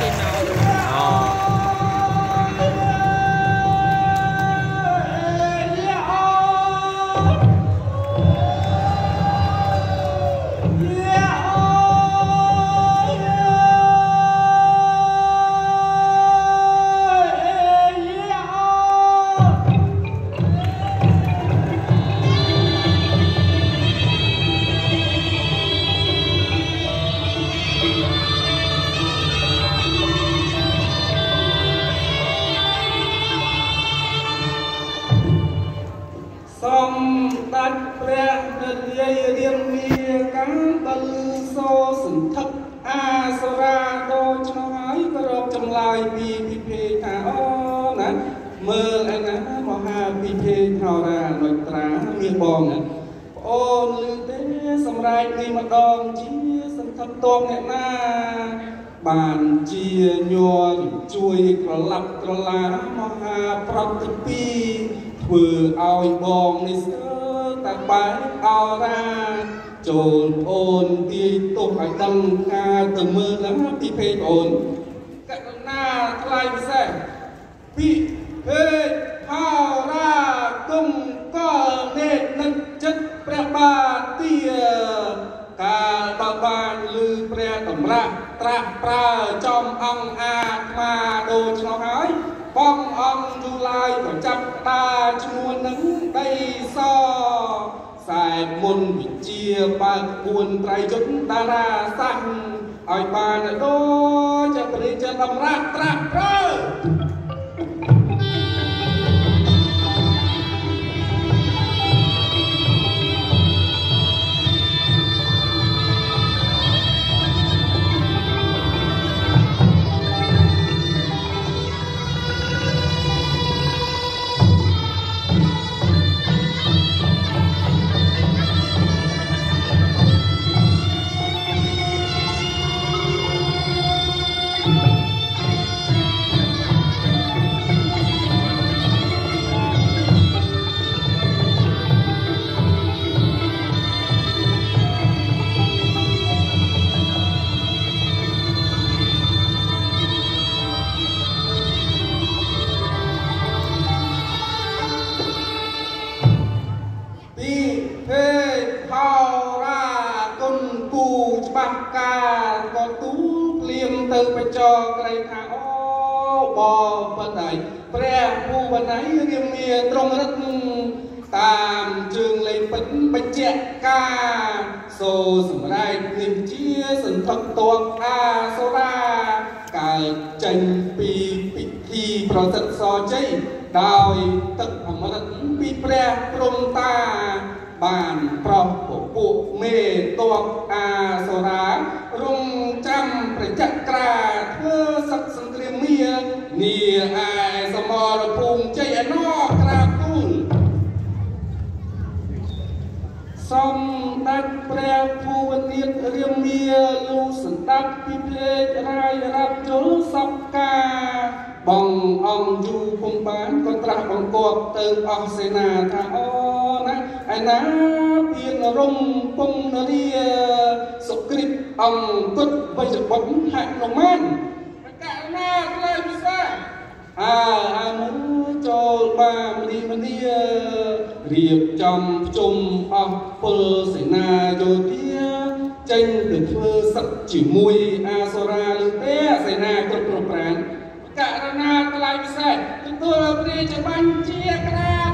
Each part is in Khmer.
គេម ពិភេកថរានុត្រាមានបងណាប្អូនឮទេសម្រែកនេះម្ដងជាសន្ធឹកតងអ្នកណាបានជាញ័រជួយក្រឡាប់ក្រឡាមហាប្រតិពីធ្វើឲ្យបងនេះស្ទើរតែបែកអរាចូលអូនទាយទុកឲ្យដឹងការទៅមើលណាពីពេកអូនករុណាថ្លៃពិសេសពីពេកហោ រាគុំកលនេតនឹកចិត្តព្រះបាទទាកាលដល់បានលឺព្រះតម្រាស់ត្រាស់ប្រើចំអង្គអាត្មាដូចឆ្លោះហើយបងអង្គយូរឡាយក៏ចាប់តាឈ្មោះនឹងដីសខ្សែមុនវិជាបើកពួនត្រៃយុទ្ធតារាសាសឲ្យបានដូចជាព្រះចតម្រាស់ត្រាស់ប្រើ បច្ចរក្រៃថាអូបបតៃព្រះភូវណៃរាមាត្រង់រិទ្ធតាមជើងលេងពេញបញ្ជាក់ការសូសម្រែកនេះជាសន្ធឹកតកអាសូរាកើតចេញពីពិធីប្រសិទ្ធសជ័យដោយទឹកអមរិតពីព្រះព្រំតាបានប្រោះពពួកមេតបអាសូរារ ងចាំប្រចក្រាធ្វើសឹកសង្គ្រាមមានីឯសមរភូមិជ័យអណោក្រាបទូលសំដេចព្រះភូវនាថរាមាលូសណ្ដាប់ពីភ្លេចរាយរាប់ជលសពកាបងអង្គយូពុំបានក៏ត្រាស់បង្គាប់ទៅអស់សេនាថាអូណា ឯណាពៀនរំពងនរាសុក្រិតអង្គគុតវៃបុត្រហនុមានប្រកាសណាថ្លៃពិសាអើអាមុនចូលបាននីមនីរៀបចំជុំអស់ពលសេនាយោធាចេញទៅធ្វើសឹកជាមួយអាសូរាលើទេសេនាគ្រប់គ្រប់ប្រានករណាថ្លៃពិសេសទទួលព្រះជាបញ្ជាក្រាទូ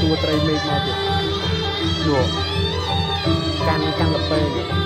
ទួត្រីមេឃមកទៀតនោះកាន់កាន់លពើនេះ